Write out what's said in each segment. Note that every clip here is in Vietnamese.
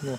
那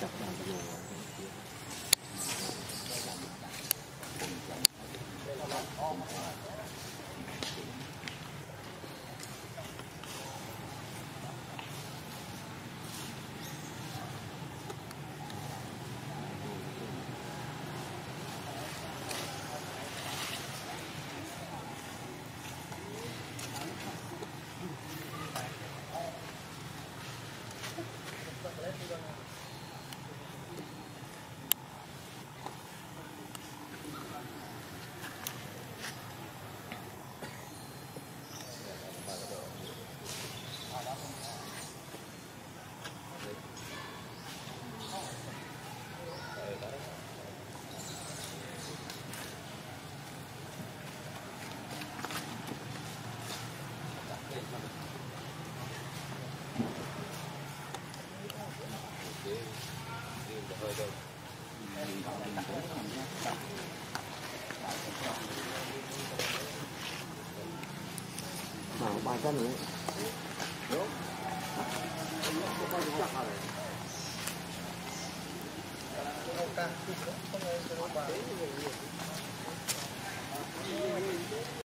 たくさんあるよ。Ba trăm nữa.